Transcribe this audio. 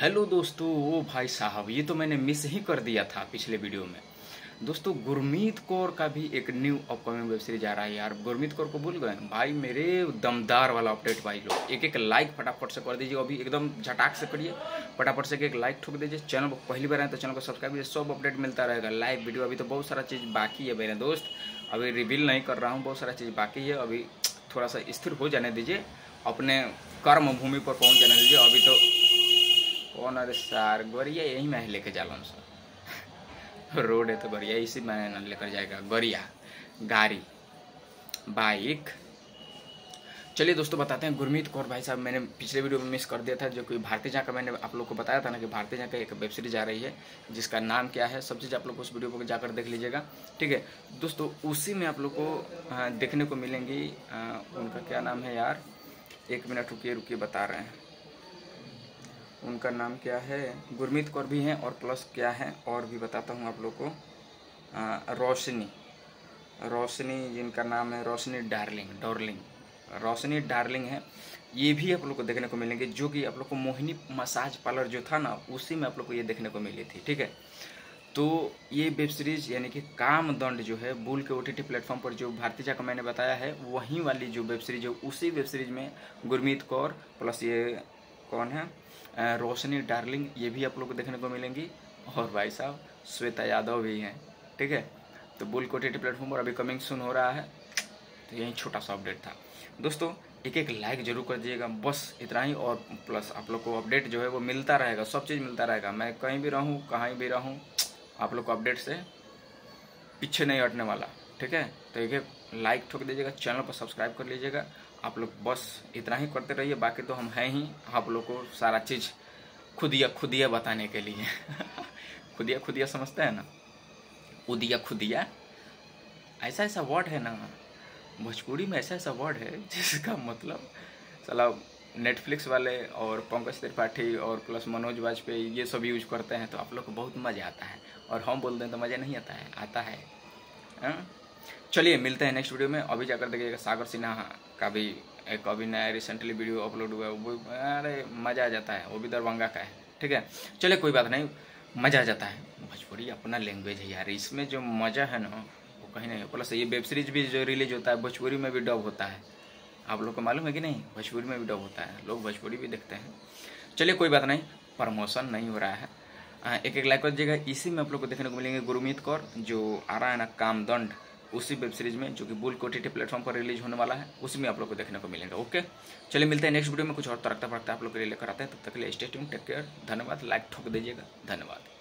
Hello दोस्तों, ओ भाई साहब, ये तो मैंने मिस ही कर दिया था पिछले वीडियो में। दोस्तों, गुरमीत कौर का भी एक न्यू अपकमिंग वेब सीरीज़ आ रहा है यार। गुरमीत कौर को भूल गए? भाई, मेरे दमदार वाला अपडेट भाई लोग। एक एक लाइक फटाफट से कर दीजिए, अभी एकदम झटाक से करिए। फटाफट से एक लाइक ठोक दीजिए। चैनल को पहली बार आए तो चैनल को सब्सक्राइब कीजिए, सब अपडेट मिलता रहेगा। लाइव वीडियो अभी तो बहुत सारा चीज़ बाकी है मेरे दोस्त। अभी रिवील नहीं कर रहा हूँ, बहुत सारा चीज़ बाकी है। अभी थोड़ा सा स्थिर हो जाने दीजिए। अपने कर्म भूमि पर पहुँच जाने दीजिए। अभी तो कौन अरे सार गोरिया, यही मैं लेके जालन सर। रोड है तो गोरिया, इसी में न लेकर जाएगा। गोरिया, गाड़ी, बाइक। चलिए दोस्तों, बताते हैं। गुरमीत कौर भाई साहब, मैंने पिछले वीडियो में मिस कर दिया था, जो कि भारतीय जहाँ का मैंने आप लोग को बताया था ना कि भारतीय जहाँ का एक वेब सीरीज़ आ रही है, जिसका नाम क्या है, सब चीज़ आप लोग उस वीडियो को जाकर देख लीजिएगा। ठीक है, दोस्तों, उसी में आप लोग को देखने को मिलेंगी उनका क्या नाम है यार? एक मिनट रुकिए रुकिए, बता रहे हैं। उनका नाम क्या है? गुरमीत कौर भी हैं और प्लस क्या है? और भी बताता हूँ आप लोग को। रोशनी। रोशनी जिनका नाम है, Roshni darling, darling. Roshni darling है। ये भी आप लोग को देखने को मिलेंगे, जो कि आप लोग को मोहिनी मसाज पार्लर जो था ना, उसी में आप लोग को ये देखने को मिली थी, ठीक है? तो ये वेब सीरीज़ यानी कि काम दंड जो है बुल के ओ टी प्लेटफॉर्म पर जो भारतीय का मैंने बताया है, वहीं वाली जो वेब सीरीज़ है, उसी वेब सीरीज़ में गुरमीत कौर प्लस ये कौन है? रोशनी डार्लिंग, ये भी आप लोग को देखने को मिलेंगी। और भाई साहब, श्वेता यादव भी हैं, ठीक है? तो बुल को टी प्लेटफॉर्म पर अभी कमिंग सुन हो रहा है। तो यही छोटा सा अपडेट था। दोस्तों एक एक लाइक ज़रूर कर दीजिएगा। बस इतना ही और प्लस आप लोग को अपडेट जो है वो मिलता रहेगा। सब चीज़ मिलता रहेगा। मैं कहीं भी रहूँ, कहीं भी रहूँ, आप लोग को अपडेट से पीछे नहीं हटने वाला, ठीक है? तो एक एक लाइक ठोक दीजिएगा, चैनल को सब्सक्राइब कर लीजिएगा। आप लोग बस इतना ही करते रहिए, बाकी तो हम हैं ही आप लोग को सारा चीज़ खुदिया खुदिया बताने के लिए। खुदिया खुदिया समझते हैं ना? उदिया खुदिया? ऐसा ऐसा वर्ड है ना? भोजपुरी में ऐसा ऐसा वर्ड है, जिसका मतलब चला नेटफ्लिक्स वाले और पंकज त्रिपाठी और प्लस मनोज वाजपेयी ये सब यूज़ करते हैं तो आप लोग को बहुत मज़ा आता है। और हम बोलते हैं तो मज़ा नहीं आता है आता है। हाँ? चलिए, मिलते हैं नेक्स्ट वीडियो में। अभी जाकर देखिएगा सागर सिन्हा का भी एक अभी नया रिसेंटली वीडियो अपलोड हुआ है। वो अरे, मज़ा आ जाता है। वो भी दरभंगा का है। ठीक है? चलिए, कोई बात नहीं। मज़ा आ जाता है। भोजपुरी अपना लैंग्वेज है यार। इसमें जो मज़ा है ना, वो कहीं नहीं प्लस ये वेब सीरीज़ भी जो रिलीज़ होता है, भोजपुरी में भी डब होता है। आप लोग को मालूम है कि नहीं? भोजपुरी में भी डब होता है। लोग भोजपुरी भी देखते हैं। चलिए, कोई बात नहीं। प्रमोशन नहीं हो रहा है। एक एक लाइक कर दीजिएगा। इसी में आप लोग को देखने को मिलेंगे गुरुमीत कौर, जो आ रहा है ना, कामदंड। उसी वेब सीरीज़ में, जो कि बुल को टी प्लेटफॉर्म पर रिलीज़ होने वाला है, उसी में आप लोग को देखने को मिलेगा, ओके? चलिए मिलते हैं नेक्स्ट वीडियो में, कुछ और तरक्ता फरकता आप लोग के लिए लेकर आते हैं, तब तक के लिए स्टेट टेक केयर धन्यवाद लाइक ठोक दीजिएगा, धन्यवाद।